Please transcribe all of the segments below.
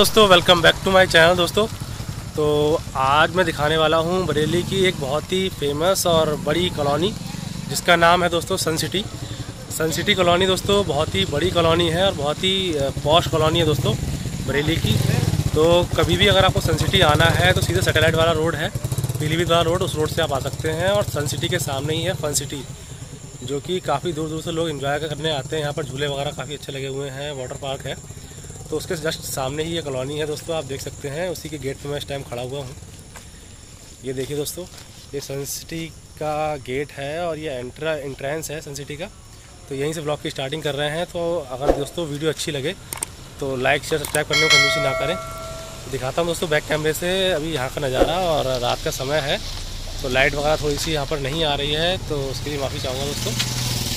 दोस्तों welcome back to my channel दोस्तों। तो आज मैं दिखाने वाला हूँ बरेली की एक बहुत ही फ़ेमस और बड़ी कॉलोनी, जिसका नाम है दोस्तों Sun City Sun City colony दोस्तों, बहुत ही बड़ी कॉलोनी है और बहुत ही पॉश कॉलोनी है दोस्तों, बरेली की। तो कभी भी अगर आपको सन सिटी आना है तो सीधे सेटेलाइट वाला रोड है, पीलीभीत वाला रोड उस रोड से आप आ सकते हैं और सन सिटी के सामने ही है फन सिटी जो कि काफ़ी दूर दूर से लोग इन्जॉय करने आते हैं। यहाँ पर झूले वगैरह काफ़ी अच्छे लगे हुए हैं वाटर पार्क है। तो उसके जस्ट सामने ही ये कॉलोनी है दोस्तों, आप देख सकते हैं। उसी के गेट पर मैं इस टाइम खड़ा हुआ हूँ। ये देखिए दोस्तों, ये सन सिटी का गेट है और ये एंट्रा एंट्रेंस है सन सिटी का। तो यहीं से ब्लॉग की स्टार्टिंग कर रहे हैं। तो अगर दोस्तों वीडियो अच्छी लगे तो लाइक शेयर सब्सक्राइब करने को कंजूसी ना करें। दिखाता हूँ दोस्तों बैक कैमरे से अभी यहाँ का नज़ारा और रात का समय है। तो लाइट वगैरह थोड़ी सी यहाँ पर नहीं आ रही है तो उसके लिए माफ़ी चाहूँगा दोस्तों।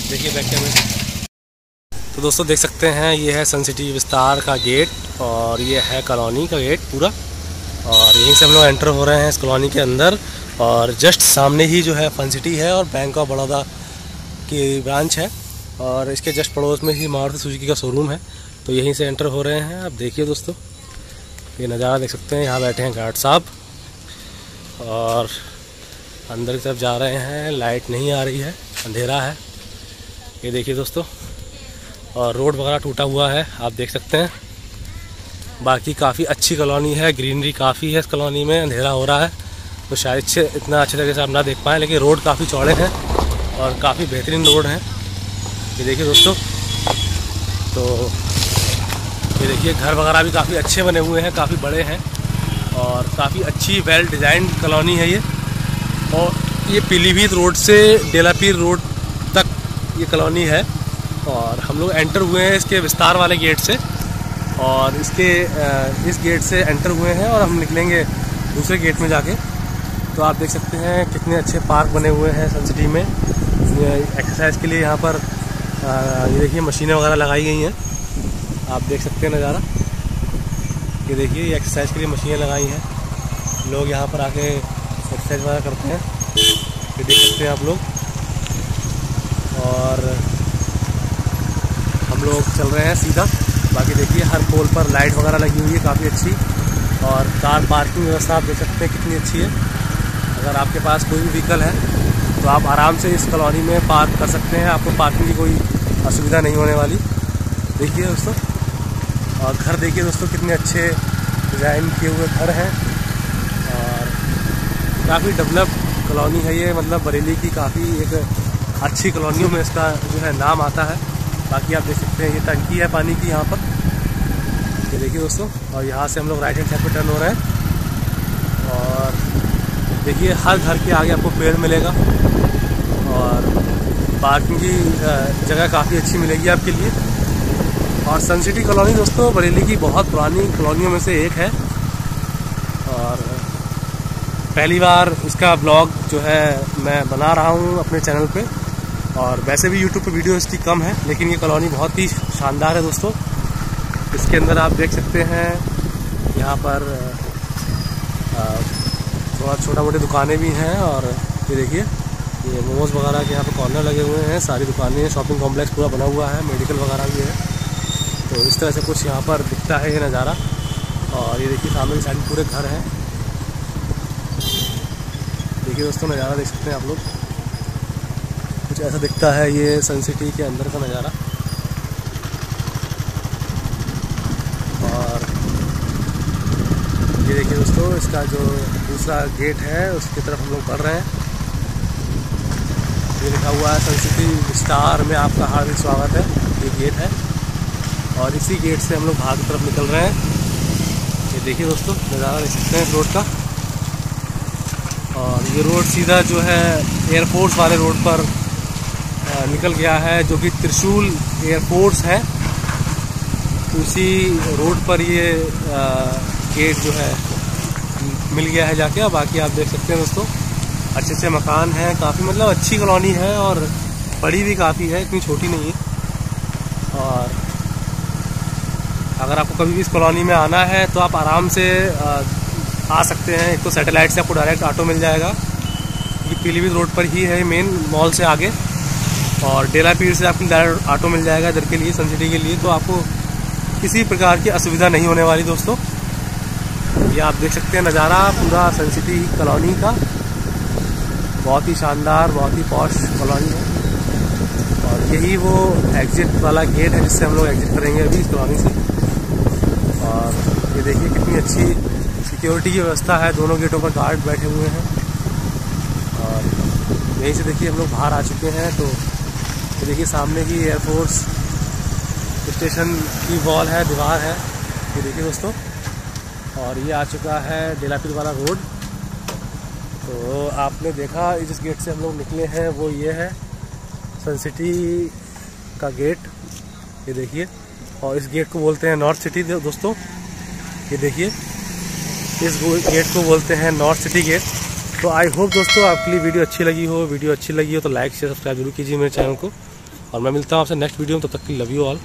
देखिए बैक कैमरे से। तो दोस्तों देख सकते हैं, ये है सन सिटी विस्तार का गेट और ये है कॉलोनी का गेट पूरा। और यहीं से हम लोग एंटर हो रहे हैं इस कॉलोनी के अंदर और जस्ट सामने ही जो है फन सिटी है और बैंक ऑफ़ बड़ौदा की ब्रांच है और इसके जस्ट पड़ोस में ही मारुति सुजुकी का शोरूम है। तो यहीं से एंटर हो रहे हैं। आप देखिए दोस्तों, ये नज़ारा देख सकते हैं, यहाँ बैठे हैं गार्ड साहब और अंदर की तरफ़ जा रहे हैं। लाइट नहीं आ रही है, अंधेरा है। ये देखिए दोस्तों और रोड वगैरह टूटा हुआ है, आप देख सकते हैं। बाकी काफ़ी अच्छी कॉलोनी है, ग्रीनरी काफ़ी है इस कॉलोनी में, अंधेरा हो रहा है। तो शायद इतना अच्छे तरीके से आप ना देख पाएँ, लेकिन रोड काफ़ी चौड़े हैं और काफ़ी बेहतरीन रोड हैं। ये देखिए दोस्तों तो ये देखिए, घर वगैरह भी काफ़ी अच्छे बने हुए हैं, काफ़ी बड़े हैं और काफ़ी अच्छी वेल डिज़ाइन कॉलोनी है ये। और ये पीलीभीत रोड से डेलापीर रोड तक ये कॉलोनी है। और हम लोग एंटर हुए हैं इसके विस्तार वाले गेट से और इसके इस गेट से एंटर हुए हैं और हम निकलेंगे दूसरे गेट में जाके। तो आप देख सकते हैं कितने अच्छे पार्क बने हुए हैं सन सिटी में। एक्सरसाइज के लिए यहाँ पर ये देखिए मशीनें वगैरह लगाई गई हैं। आप देख सकते हैं नज़ारा। ये देखिए, ये एक्सरसाइज के लिए मशीनें लगाई हैं। लोग यहाँ पर आके एक्सरसाइज वगैरह करते हैं। ये देख सकते हैं आप लोग। और लोग चल रहे हैं सीधा। बाकी देखिए, हर पोल पर लाइट वगैरह लगी हुई है, काफ़ी अच्छी। और कार पार्किंग व्यवस्था आप देख सकते हैं, कितनी अच्छी है। अगर आपके पास कोई भी व्हीकल है तो आप आराम से इस कॉलोनी में पार्क कर सकते हैं। आपको पार्किंग की कोई असुविधा नहीं होने वाली। देखिए दोस्तों, और घर देखिए दोस्तों, कितने अच्छे डिज़ाइन किए हुए घर हैं। और काफ़ी डेवलप कॉलोनी है ये। मतलब बरेली की काफ़ी एक अच्छी कॉलोनियों में इसका जो है नाम आता है। बाकी आप देख सकते हैं, ये टंकी है पानी की यहाँ पर। ये देखिए दोस्तों, और यहाँ से हम लोग राइट हैंड साइड पर टर्न हो रहे हैं। और देखिए, हर घर के आगे आपको पेड़ मिलेगा। और पार्किंग की जगह काफ़ी अच्छी मिलेगी आपके लिए। और सन सिटी कॉलोनी दोस्तों, बरेली की बहुत पुरानी कॉलोनियों में से एक है। और पहली बार इसका ब्लॉग जो है मैं बना रहा हूँ अपने चैनल पे। और वैसे भी यूट्यूब पे वीडियो इसकी कम है, लेकिन ये कॉलोनी बहुत ही शानदार है दोस्तों। इसके अंदर आप देख सकते हैं, यहाँ पर थोड़ा छोटा मोटी दुकानें भी हैं और ये देखिए, ये मोमोज़ वगैरह के यहाँ पर कॉर्नर लगे हुए हैं, सारी दुकानें शॉपिंग कॉम्प्लेक्स पूरा बना हुआ है मेडिकल वगैरह भी है। तो इस तरह से कुछ यहाँ पर दिखता है ये नज़ारा। और ये देखिए, सामने साइड पूरे घर हैं। देखिए दोस्तों, नज़ारा देख सकते हैं आप लोग। कुछ ऐसा दिखता है ये सन सिटी के अंदर का नज़ारा। और ये देखिए दोस्तों, इसका जो दूसरा गेट है, उसकी तरफ़ हम लोग बढ़ रहे हैं। ये लिखा हुआ है सन सिटी विस्तार में आपका हार्दिक स्वागत है। ये गेट है। और इसी गेट से हम लोग बाहर की तरफ़ निकल रहे हैं। ये देखिए दोस्तों, नज़ारा देख सकते हैं रोड का। और ये रोड सीधा जो है एयरफोर्स वाले रोड पर निकल गया है, जो कि त्रिशूल एयरफोर्स है। तो उसी रोड पर ये गेट जो है, मिल गया है जाके। बाकी आप देख सकते हैं दोस्तों, अच्छे अच्छे मकान हैं, काफ़ी मतलब अच्छी कॉलोनी है और बड़ी भी काफ़ी है, इतनी छोटी नहीं है। और अगर आपको कभी भी इस कॉलोनी में आना है तो आप आराम से आ सकते हैं। एक तो सैटेलाइट से आपको डायरेक्ट ऑटो मिल जाएगा ये पीलीभीत रोड पर ही है, मेन मॉल से आगे। और डेला पीर से आपको डायरेक्ट ऑटो मिल जाएगा इधर के लिए, सन सिटी के लिए तो आपको किसी प्रकार की असुविधा नहीं होने वाली दोस्तों। ये आप देख सकते हैं नज़ारा पूरा सन सिटी कॉलोनी का। बहुत ही शानदार, बहुत ही पॉश कॉलोनी है। और यही वो एग्ज़िट वाला गेट है जिससे हम लोग एग्ज़िट करेंगे अभी इस कॉलोनी से। और ये देखिए कितनी अच्छी सिक्योरिटी की व्यवस्था है, दोनों गेटों पर गार्ड बैठे हुए हैं। और यहीं से देखिए हम लोग बाहर आ चुके हैं तो ये देखिए सामने ही एयरफोर्स स्टेशन की वॉल है, दीवार है। ये देखिए दोस्तों, और ये आ चुका है डेलापीर वाला रोड। तो आपने देखा जिस गेट से हम लोग निकले हैं, वो ये है सन सिटी का गेट ये देखिए, और इस गेट को बोलते हैं नॉर्थ सिटी दोस्तों। ये देखिए, इस गेट को बोलते हैं नॉर्थ सिटी गेट तो आई होप दोस्तों आपके लिए वीडियो अच्छी लगी हो। वीडियो अच्छी लगी हो तो लाइक शेयर सब्सक्राइब ज़रूर कीजिए मेरे चैनल को। और मैं मिलता हूँ आपसे नेक्स्ट वीडियो में तब तक के लव यू ऑल